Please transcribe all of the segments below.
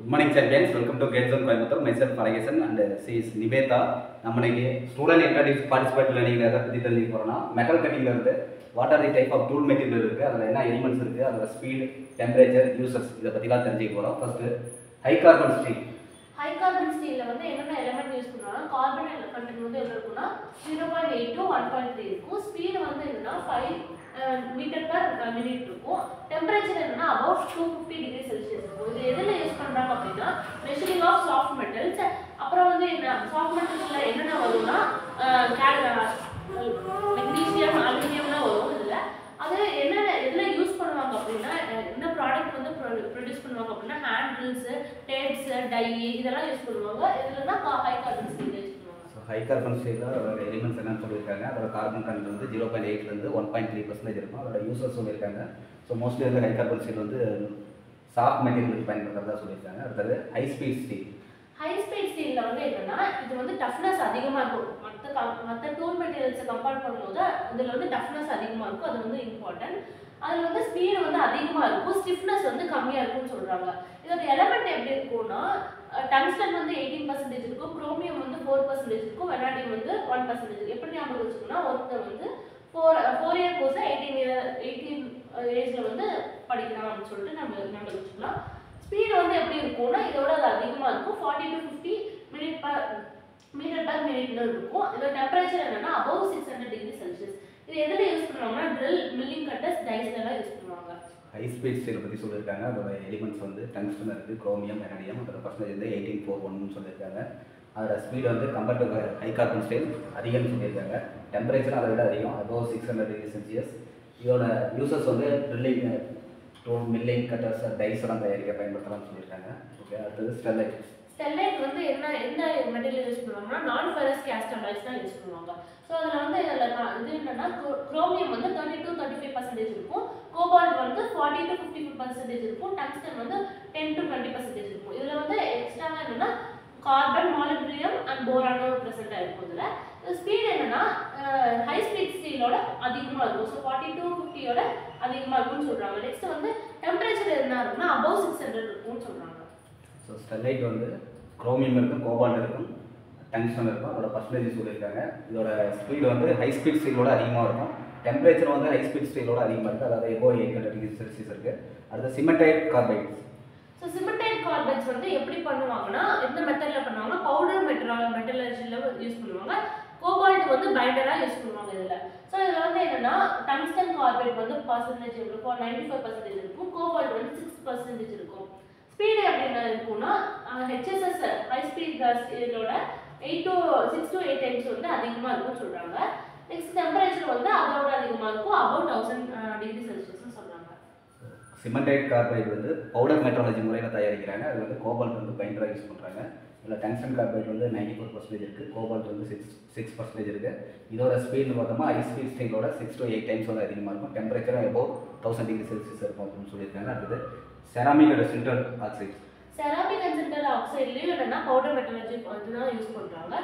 Good morning champions welcome to GATE zone Coimbatore myself Paragesan and she is Nivetha நம்ம இன்னைக்கு student introduce participate learning எதை பற்றி தெரிஞ்சுக்க போகிறோம்னா மெட்டல் கட்டிங்கில் இருந்து what are the type of tool material இருக்குது அதில் என்ன எலிமெண்ட்ஸ் இருக்குது அதில் ஸ்பீடு டெம்பரேச்சர் யூசஸ் இதை பற்றிலாம் தெரிஞ்சுக்க போகிறோம் first high carbon steel high carbon ஸ்டீலில் வந்து என்னென்ன எலிமெண்ட் யூஸ் பண்ணுவாங்கன்னா கார்பன் கண்டென்ட் வந்து எவ்வளோ இருக்குன்னா zero point eight to one point three இருக்கும். ஸ்பீடு வந்து என்னன்னா ஃபைவ் மீட்டர் பர் மினிட் இருக்கும். டெம்பரேச்சர் என்னன்னா about two fifty degree Celsius இருக்கும். இது எதில் யூஸ் பண்ணுறாங்க அப்படின்னா மெஷரிங் ஆஃப் சாஃப்ட் மெட்டல்ஸ் அப்புறம் வந்து என்ன சாஃப்ட் மெட்டல்ஸில் என்னென்ன வரும்னா மெக்னீசியம் அலுமினியம்லாம் வரும் இதில். அது என்னென்ன எதில் யூஸ் பண்ணுவாங்க அப்படின்னா அஹ் என்ன ப்ராடக்ட் வந்து ப்ரொடியூஸ் பண்ணுவாங்க அப்படின்னா ஹேண்டில்ஸு டேப்ஸு டை இதெல்லாம் யூஸ் பண்ணுவாங்க. இதில் தான் ஹை கார்பன் ஹை கார்பன் ஸ்டீலில் அதோட எலிமெண்ட்ஸ் என்னன்னு சொல்லியிருக்காங்க. அதோட கார்பன் கண்ட் வந்து ஜீரோ பாயிண்ட் எயிட்லேருந்து ஒன் பாயிண்ட் த்ரீ பர்சன்டேஜ் இருக்கும். அதோட யூசஸ் சொல்லியிருக்காங்க. ஸோ மோஸ்ட்லி வந்து ஹை கார்பன் ஸ்டீல் வந்து சாஃப்ட் மெட்டீரியல் பயன்படுத்துறதா சொல்லியிருக்காங்க. அடுத்தது high speed steel high speed ஸ்டீலில் வந்து என்னென்னா இது வந்து டஃப்னஸ் அதிகமாக இருக்கும். மற்ற மற்ற டூல் மெட்டீரியல்ஸை கம்பேர் பண்ணும்போது இதில் வந்து டஃப்னஸ் அதிகமாக இருக்கும். அது வந்து இம்பார்ட்டன்ட் அதில் வந்து ஸ்பீடு வந்து அதிகமாக இருக்கும். ஸ்டிஃப்னஸ் வந்து கம்மியாக இருக்கும்னு சொல்கிறாங்க இதோட எலமெண்ட் எப்படி இருக்கும்னா டங்ஸ்டன் வந்து எயிட்டீன் பர்சன்டேஜ் இருக்கும் குரோமியம் வந்து ஃபோர் பர்சன்டேஜ் இருக்கும் வெனாடியம் வந்து ஒன் பர்சன்டேஜ் எப்படி ஞாபகம் வச்சுக்கோன்னா ஒருத்தர் வந்து ஃபோர் ஃபோர் இயர் கோர்ஸை எயிட்டீன் இயர் எயிட்டீன் ஏஜில் வந்து படிக்கலாம் அப்படின்னு சொல்லிட்டு நம்ம ஞாபகம் வச்சுக்கலாம். ஸ்பீடு வந்து எப்படி இருக்கும்னா இதோட அது அதிகமாக இருக்கும். Forty to fifty minute per metre per மினிட்னு இருக்கும். இதோட டெம்பரேச்சர் என்னன்னா above six hundred degree Celsius இது எதில் யூஸ் பண்ணுவாங்கன்னா ட்ரில் மில்லிங் கட்டர்ஸ் டைஸ்லாம் யூஸ் பண்ணுவாங்க. ஹை ஸ்பீட் ஸ்டீல் பற்றி சொல்லியிருக்காங்க. அதோட எலிமெண்ட்ஸ் வந்து டங்ஸ்டன் இருக்குது குரோமியம் வெனடியம் அதோட பர்சன்டேஜ் வந்து எயிட்டீன் ஃபோர் ஒன்னு சொல்லியிருக்காங்க. அதோட ஸ்பீடு வந்து compared to high carbon steel அதிகம்னு சொல்லியிருக்காங்க. டெம்பரேச்சர் அதை விட அதிகம். Above six hundred degree Celsius இதோட யூசஸ் வந்து drilling to milling cutters dies எல்லாம் தயாரிக்க பயன்படுத்தலாம்னு சொல்லியிருக்காங்க. ஓகே அடுத்தது ஸ்டெர்லைட் ஸ்டெர்லைட் வந்து என்ன என்ன மெட்டீரியல் யூஸ் பண்ணுவாங்கன்னா நான் ஃபெரஸ் கேஸ்ட் அலாய்ஸ் தான் யூஸ் பண்ணுவாங்க. ஸோ அதில் வந்து இதில் இது என்னென்னா குரோமியம் வந்து thirty to thirty five percentage இருக்கும். கோபால்ட் வந்து forty to fifty five percentage இருக்கும். டங்ஸ்டன் வந்து டென் டு டுவெண்ட்டி பர்சன்டேஜ் இருக்கும். இதில் வந்து எக்ஸ்ட்ராவாக என்னென்னா கார்பன் மாலிபிரியம் அண்ட் போரானோ ப்ரெசென்ட்டாக இருக்கும் இதில். ஸ்பீட் என்னென்னா ஹை ஸ்பீட் ஸ்டீலோட அதிகமாக இருக்கும். ஸோ ஃபார்ட்டி டூ ஃபிஃப்டியோட அதிகமாக இருக்கும்னு சொல்கிறாங்க நெக்ஸ்ட் வந்து டெம்பரேச்சர் என்ன இருக்குன்னா அபவ் சிக்ஸ் ஹண்ட்ரட் இருக்கும்னு சொல்கிறாங்க ஸோ ஸ்டெர்லைட் வந்து குரோமியம் இருக்கும் கோபால்ட் இருக்கும் டங்ஸ்டன் இருக்கும் அதோட பர்சன்டேஜ் சொல்லியிருக்காங்க. இதோட ஸ்பீடு வந்து ஹை ஸ்பீட் ஸ்டீலோட அதிகமாக இருக்கும். டெம்பரேச்சர் வந்து ஹை ஸ்பீட் ஸ்டீலோட அதிகமாக இருக்குது அதாவது above eight hundred degree Celsius இருக்குது அடுத்து cementite carbides so cementite carbides வந்து எப்படி பண்ணுவாங்கன்னா எந்த மெத்தடில் பண்ணுவாங்கன்னா பவுடர் மெட்டல் மெட்டலர்ஜியில் யூஸ் பண்ணுவாங்க. கோபால்ட் வந்து பைண்டராக யூஸ் பண்ணுவாங்க இதில். ஸோ இதில் வந்து என்னன்னா டங்ஸ்டன் கார்பெட் வந்து பர்சன்டேஜ் இருக்கும் நைன்டி ஃபைவ் பர்சன்டேஜ் இருக்கும். கோபால்ட் வந்து சிக்ஸ் பர்சன்டேஜ் இருக்கும். ஸ்பீடு அப்படின்னு இருக்கும்னா ஹெச்எஸ்எஸ் ஹை ஸ்பீட் இதோட eight to six to eight times வந்து அதிகமாக இருக்கும்னு சொல்கிறாங்க நெக்ஸ்ட் டெம்பரேச்சர் வந்து அதோட அதிகமாக இருக்கும் அபவுட் தௌசண்ட் டிகிரி செல்சியஸ்னு சொல்கிறாங்க சிமெண்டைட் கார்பைட் வந்து பவுடர் மெட்ராலஜி முறையில் தயாரிக்கிறாங்க. அது வந்து கோபால்ட் வந்து பைண்டராக யூஸ் பண்ணுறாங்க இதில் டங்ஸ்டன் கார்பைட் வந்து நைன்டி ஃபோர் பர்சன்டேஜ் இருக்குது கோபால்ட் வந்து சிக்ஸ் சிக்ஸ் பர்சன்டேஜ் இருக்குது இதோட ஸ்பீடு பார்த்தோம்னா ஹை ஸ்பீட் ஸ்டீலோட சிக்ஸ் டு எயிட் டைம்ஸ் வந்து அதிகமாக இருக்கும். டெம்பரேச்சரும் எபோ தௌசண்ட் டிகிரி செல்சியஸ் இருக்கும் அப்படின்னு சொல்லியிருக்காங்க. அடுத்தது ceramic and sintered oxide ceramic and sintered ஆக்சைட்லேயும் என்னன்னா பவுடர் மெட்டலர்ஜி இதுதான் யூஸ் பண்ணுறாங்க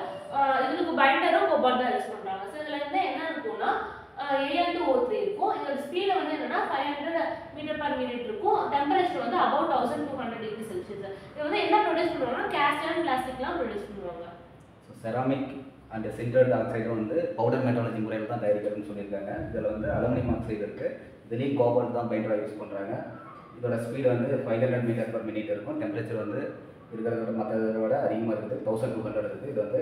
இதுக்கு பைண்டரும் கோபால் தான் யூஸ் பண்ணுறாங்க ஸோ இதில் வந்து என்ன இருக்கும்னா ஏஎல் டு ஓ த்ரீ இருக்கும். இதோட ஸ்பீடு வந்து என்னன்னா five hundred metre per minute இருக்கும். டெம்பரேச்சர் வந்து about thousand two hundred degree celsius இது வந்து என்ன ப்ரொடியூஸ் பண்ணுவாங்கன்னா கேஸ்ட் அண்ட் பிளாஸ்டிக்லாம் ப்ரொடியூஸ் பண்ணுவாங்க செராமிக் அண்ட் சில்டர் ஆக்சைடும் வந்து பவுடர் மெட்டாலஜி முறையில் தான் தயாரிக்கிறதுன்னு சொல்லியிருக்காங்க. இதில் வந்து அலுமினியம் ஆக்சைடு இருக்குது இதுலேயும் கோபால்ட் தான் பைண்டராக யூஸ் பண்ணுறாங்க இதோட ஸ்பீடு வந்து five hundred metre per minute இருக்கும். டெம்பரேச்சர் வந்து இருக்கிறத விட மற்றதை விட அதிகமாக இருக்குது. தௌசண்ட் டூ ஹண்ட்ரட் இருக்குது. இது வந்து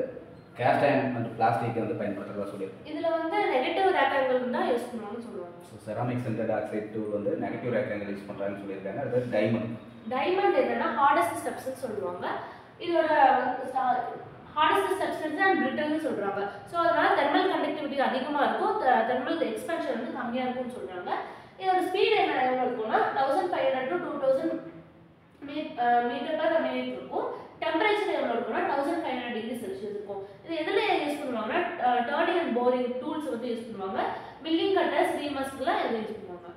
கேஸ்ட் அயன் அண்ட் பிளாஸ்டிக் வந்து பயன்படுத்துறதா சொல்லியிருக்கு இதில் வந்து நெகட்டிவ் ரேக்கங்கள் தான் யூஸ் பண்ணுவாங்கன்னு சொல்லுவாங்க. So ceramic sintered oxide tool வந்து நெகட்டிவ் ரேக்கங்கள் யூஸ் பண்ணுறாங்கன்னு சொல்லியிருக்காங்க. அடுத்தது டைமண்ட் டைமண்ட் என்னன்னா ஹார்டஸ்ட் ஸ்டெப்ஸ்னு சொல்லுவாங்க. இதோட ஹார்டஸ்ட் ஸ்டெப்ஸ் அண்ட் பிரிட்டல்னு சொல்றாங்க. ஸோ அதனால தெர்மல் கண்டக்டிவிட்டி அதிகமாக இருக்கும். தெர்மல் எக்ஸ்பென்ஷன் வந்து கம்மியாக இருக்கும்னு சொல்றாங்க. இதோட ஸ்பீடு என்ன எவ்வளோ இருக்கும்னா thousand five hundred to two thousand metre per minute இருக்கும். டெம்பரேச்சர் எவ்வளோ இருக்கும்னா thousand five hundred degree celsius இருக்கும். இது எதில் யூஸ் பண்ணுவாங்கன்னா டர்னிங் அண்ட் போரிங் டூல்ஸ் வந்து யூஸ் பண்ணுவாங்க. மில்லிங் கட்டர்ஸ் ரீமஸ்க்குலாம் இது யூஸ் பண்ணுவாங்க.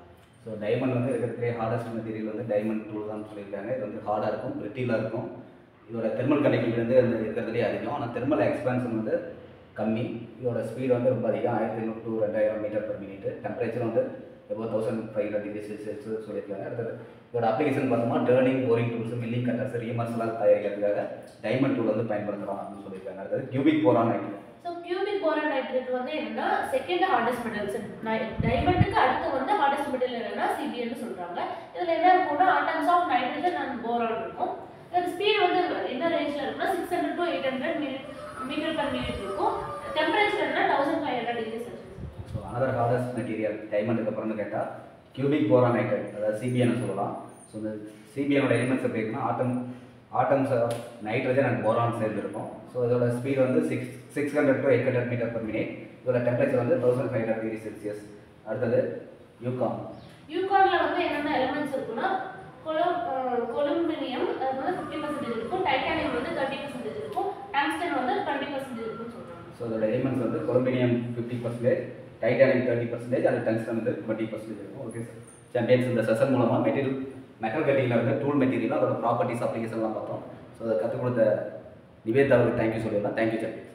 ஸோ டைமண்ட் வந்து இருக்கிறதுலே ஹார்டஸ்ட் மெட்டீரியல் வந்து டைமண்ட் டூல் தான் சொல்லியிருக்காங்க. இது வந்து ஹார்டாக இருக்கும் பிரிட்டிலாக இருக்கும். இதோட தெர்மல் கண்டக்டிவிட்டி வந்து இருக்கிறதுலே அதிகம். ஆனால் தெர்மல் எக்ஸ்பான்ஷன் வந்து கம்மி. இதோட ஸ்பீடு வந்து ரொம்ப அதிகம். ஆயிரத்தி ஐநூறு டு ரெண்டாயிரம் மீட்டர் பர் மினிட் டெம்பரேச்சர் வந்து எவ்வளோ thousand five hundred degree celsius சொல்லியிருக்காங்க. அடுத்தது இதோட அப்ளிகேஷன் பார்த்தோம்னா turning boring tools milling cutters ரீமர்ஸ்லாம் தயாரிக்கிறதுக்காக டைமண்ட் டூல் வந்து பயன்படுத்தலாம் அப்படின்னு சொல்லியிருக்காங்க. அடுத்தது cubic boron nitrate so cubic boron nitrate வந்து என்னன்னா செகண்ட் ஹார்டஸ்ட் மெட்டல்ஸ் டைமண்டுக்கு அடுத்து வந்து ஹார்டஸ்ட் மெட்டல் என்னன்னா சிபிஎன்னு சொல்கிறாங்க இதில் என்ன இருக்கும்னா atoms of nitrogen and boron இருக்கும். இதோட ஸ்பீட் வந்து என்ன ரேஞ்சில் இருக்குன்னா six hundred to eight hundred metre per minute இருக்கும். டெம்பரேச்சர் என்ன thousand five hundred degree Celsius so another hardest material டைமண்டுக்கு அப்புறம்னு கேட்டால் கியூபிக் போரான் நைட்ரேட் அதாவது சிபிஎன் சொல்லலாம். ஸோ இந்த சிபிஎனோட எலிமெண்ட்ஸ் எப்படி இருக்குன்னா atom atoms of nitrogen and boron சேர்ந்து இருக்கும். ஸோ இதோட ஸ்பீட் வந்து six six hundred to eight hundred metre per minute இதோட டெம்பரேச்சர் வந்து thousand five hundred degree Celsius அடுத்தது யூகாம் யூகான்ல வந்து என்னென்ன எலிமெண்ட்ஸ் இருக்குன்னா கொலம் கொலும்பினியம் அது வந்து ஃபிஃப்டி பர்சன்டேஜ் இருக்கும். டைட்டானியம் வந்து தேர்ட்டி பர்சன்டேஜ் இருக்கும். டங்ஸ்டன் வந்து டுவெண்ட்டி பர்சன்டேஜ் இருக்கும்னு சொல்றாங்க. ஸோ இதோட எலிமெண்ட்ஸ் வந்து columbium fifty percentage titanic thirty percentage அது டங்ஸ்டன் வந்து டுவெண்ட்டி பர்சன்டேஜ் இருக்கும். ஓகே சார் சாம்பியன்ஸ் இந்த செஷன் மூலமாக மெட்டீரியல் மெட்டல் கட்டிங்கில் இருக்க டூல் மெட்டீரியல் அதோட ப்ராப்பர்ட்டிஸ் அப்ளிகேஷன்லாம் பார்த்தோம். ஸோ அதை கற்றுக் கொடுத்த நிவேதாவுக்கு தேங்க்யூ சொல்லிடலாம். Thank you champions